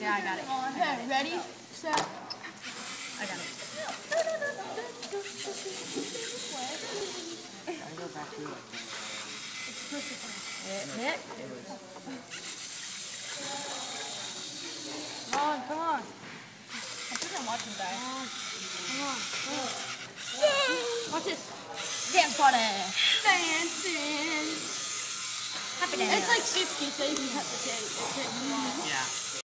Yeah, I got it. Okay, ready, set. I got it. Hit, hit. Come on, come on. I think I'm watching that. Come on, come on. Watch this. Dance party. Dancing. Happy dance. It's like 50, so you have to the. It